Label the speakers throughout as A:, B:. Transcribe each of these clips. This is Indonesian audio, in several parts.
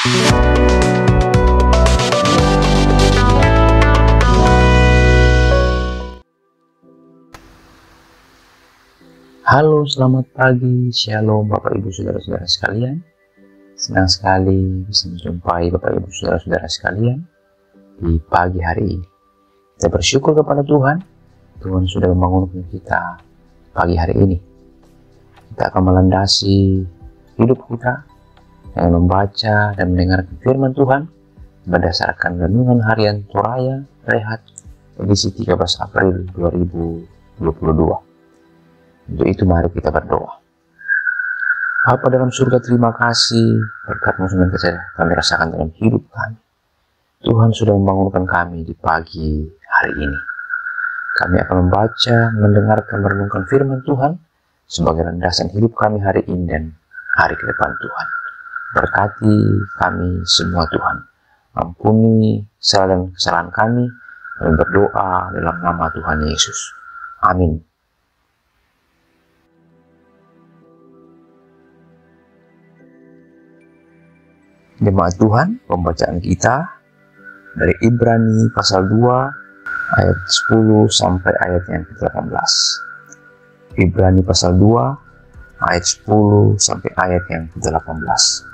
A: Halo, selamat pagi, shalom Bapak Ibu Saudara-saudara sekalian. Senang sekali bisa menjumpai Bapak Ibu Saudara-saudara sekalian di pagi hari ini. Kita bersyukur kepada Tuhan, Tuhan sudah membangunkan kita pagi hari ini. Kita akan melandasi hidup kita dengan membaca dan mendengar firman Tuhan berdasarkan renungan harian Toraya Rehat edisi 13 April 2022. Untuk itu mari kita berdoa. Bapa dalam surga terima kasih berkatmu senantiasa kami rasakan dalam hidup kami. Tuhan sudah membangunkan kami di pagi hari ini. Kami akan membaca, mendengarkan, merenungkan firman Tuhan sebagai landasan hidup kami hari ini dan hari ke depan Tuhan. Berkati kami semua Tuhan. Ampuni salah dan kesalahan kami. Kami berdoa dalam nama Tuhan Yesus. Amin. Jemaat Tuhan, pembacaan kita dari Ibrani pasal 2 ayat 10 sampai ayat yang ke-18. Ibrani pasal 2 ayat 10 sampai ayat yang ke-18.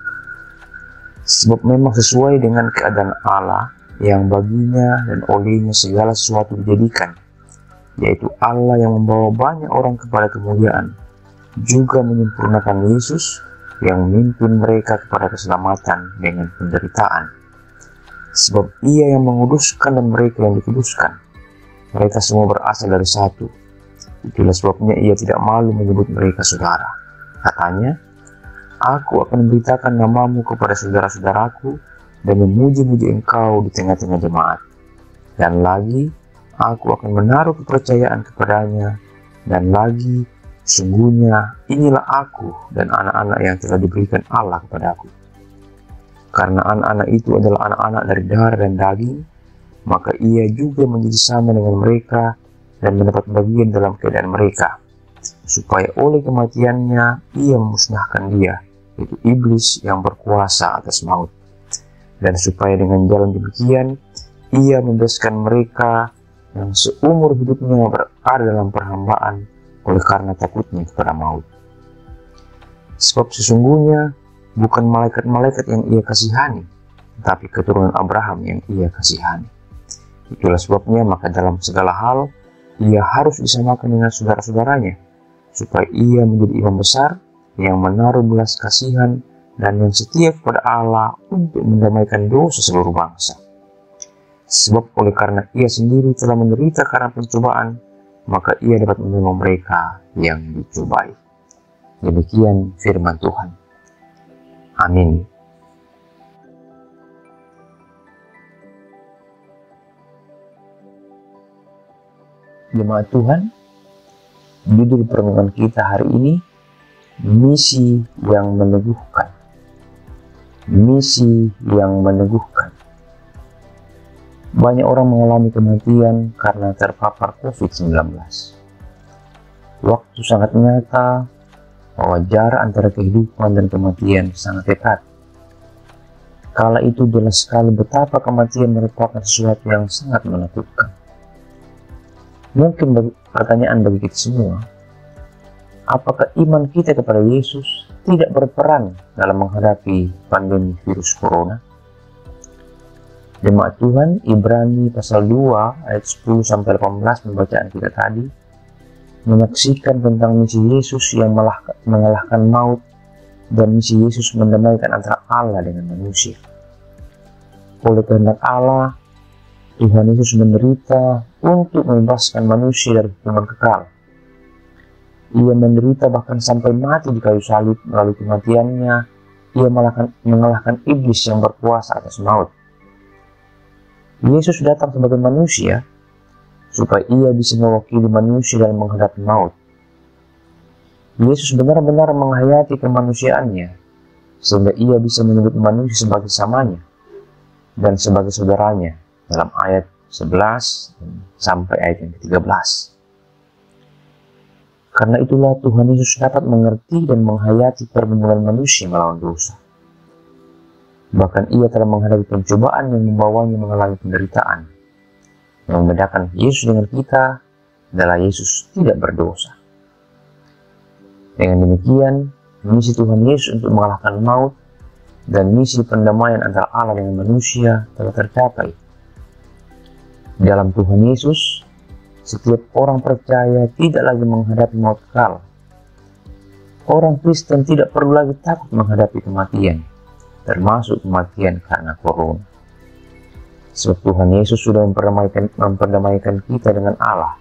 A: Sebab memang sesuai dengan keadaan Allah yang baginya dan olehnya segala sesuatu dijadikan, yaitu Allah yang membawa banyak orang kepada kemuliaan, juga menyempurnakan Yesus yang memimpin mereka kepada keselamatan dengan penderitaan. Sebab ia yang menguduskan dan mereka yang dikuduskan. Mereka semua berasal dari satu. Itulah sebabnya ia tidak malu menyebut mereka saudara. Katanya, Aku akan memberitakan namamu kepada saudara-saudaraku dan memuji-muji engkau di tengah-tengah jemaat. Dan lagi, aku akan menaruh kepercayaan kepadanya. Dan lagi, Sungguhnya inilah aku dan anak-anak yang telah diberikan Allah kepada aku. Karena anak-anak itu adalah anak-anak dari darah dan daging, maka ia juga menjadi sama dengan mereka dan mendapat bagian dalam keadaan mereka, supaya oleh kematiannya ia memusnahkan dia, yaitu iblis yang berkuasa atas maut. Dan supaya dengan jalan demikian, ia membebaskan mereka yang seumur hidupnya berada dalam perhambaan oleh karena takutnya kepada maut. Sebab sesungguhnya bukan malaikat-malaikat yang ia kasihani, tapi keturunan Abraham yang ia kasihani. Itulah sebabnya maka dalam segala hal ia harus disamakan dengan saudara-saudaranya, supaya ia menjadi imam besar yang menaruh belas kasihan dan yang setia kepada Allah untuk mendamaikan dosa seluruh bangsa. Sebab oleh karena ia sendiri telah menderita karena pencobaan, maka ia dapat menolong mereka yang dicobai. Demikian firman Tuhan. Amin. Jemaat Tuhan, judul perenungan kita hari ini, misi yang meneguhkan. Misi yang meneguhkan. Banyak orang mengalami kematian karena terpapar COVID-19. Waktu sangat nyata bahwa jarak antara kehidupan dan kematian sangat dekat. Kala itu jelas sekali betapa kematian merupakan sesuatu yang sangat menakutkan. Mungkin bagi, pertanyaan bagi kita semua, apakah iman kita kepada Yesus tidak berperan dalam menghadapi pandemi virus corona? Jemaat Tuhan, Ibrani pasal 2 ayat 10 sampai 18 pembacaan kita tadi menyaksikan tentang misi Yesus yang mengalahkan maut dan misi Yesus mendamaikan antara Allah dengan manusia. Oleh kehendak Allah, Tuhan Yesus menderita untuk membebaskan manusia dari hukuman kekal. Ia menderita bahkan sampai mati di kayu salib melalui kematiannya. Ia mengalahkan iblis yang berkuasa atas maut. Yesus datang sebagai manusia supaya ia bisa mewakili manusia dalam menghadapi maut. Yesus benar-benar menghayati kemanusiaannya sehingga ia bisa menyebut manusia sebagai samanya dan sebagai saudaranya dalam ayat 11 sampai ayat yang ke-13. Karena itulah Tuhan Yesus dapat mengerti dan menghayati pergumulan manusia melawan dosa. Bahkan ia telah menghadapi pencobaan yang membawanya mengalami penderitaan. Yang membedakan Yesus dengan kita adalah Yesus tidak berdosa. Dengan demikian, misi Tuhan Yesus untuk mengalahkan maut dan misi pendamaian antara Allah dengan manusia telah tercapai. Dalam Tuhan Yesus, setiap orang percaya tidak lagi menghadapi maut kekal. Orang Kristen tidak perlu lagi takut menghadapi kematian termasuk kematian karena corona. Sebab Tuhan Yesus sudah memperdamaikan, memperdamaikan kita dengan Allah.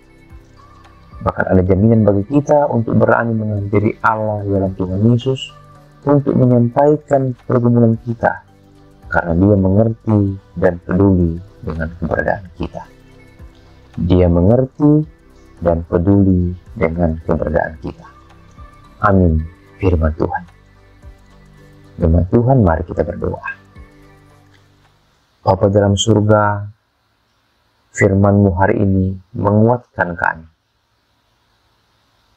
A: Bahkan ada jaminan bagi kita untuk berani menghampiri Allah dalam Tuhan Yesus untuk menyampaikan pergumulan kita karena dia mengerti dan peduli dengan keberadaan kita. Dia mengerti dan peduli dengan keberadaan kita. Amin. Firman Tuhan. Dengan Tuhan mari kita berdoa. Bapa dalam surga, firmanmu hari ini menguatkan kami.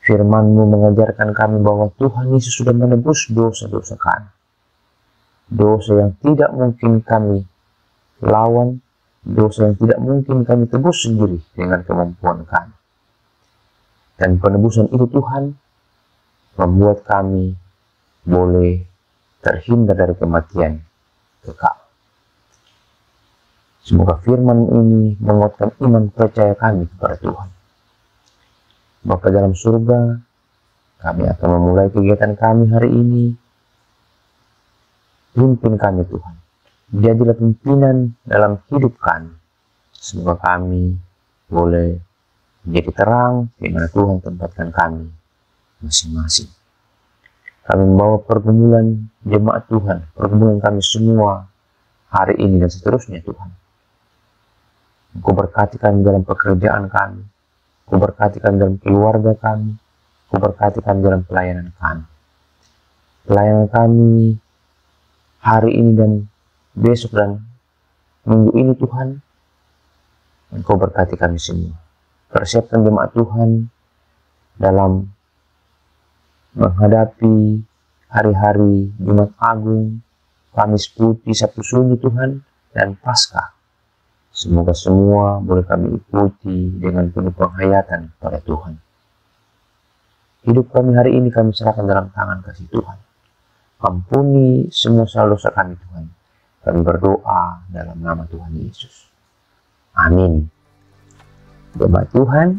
A: Firmanmu mengajarkan kami bahwa Tuhan Yesus sudah menebus dosa-dosa kami. Dosa yang tidak mungkin kami lawan, dosa yang tidak mungkin kami tebus sendiri dengan kemampuan kami. Dan penebusan itu Tuhan membuat kami boleh terhindar dari kematian kekal. Semoga firman ini menguatkan iman percaya kami kepada Tuhan. Bapa dalam surga, kami akan memulai kegiatan kami hari ini. Pimpin kami Tuhan. Jadilah pimpinan dalam hidup kami. Semoga kami boleh menjadi terang di mana Tuhan tempatkan kami masing-masing. Kami membawa pergumulan jemaat Tuhan, pergumulan kami semua hari ini dan seterusnya Tuhan. Engkau berkati kami dalam pekerjaan kami, Engkau berkati kami dalam keluarga kami, Engkau berkati kami dalam pelayanan kami. Pelayanan kami hari ini dan besok dan minggu ini Tuhan, Engkau berkati kami semua. Persiapkan jemaat Tuhan dalam menghadapi hari-hari Jumat Agung, Kamis Putih, Sabtu Sunyi Tuhan, dan Paskah. Semoga semua boleh kami ikuti dengan penuh penghayatan pada Tuhan. Hidup kami hari ini kami serahkan dalam tangan kasih Tuhan. Ampuni semua dosa kami Tuhan. Kami berdoa dalam nama Tuhan Yesus. Amin. Jemaat Tuhan,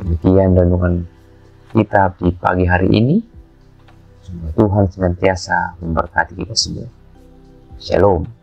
A: demikian renungan kita di pagi hari ini. Semoga Tuhan senantiasa memberkati kita semua. Shalom.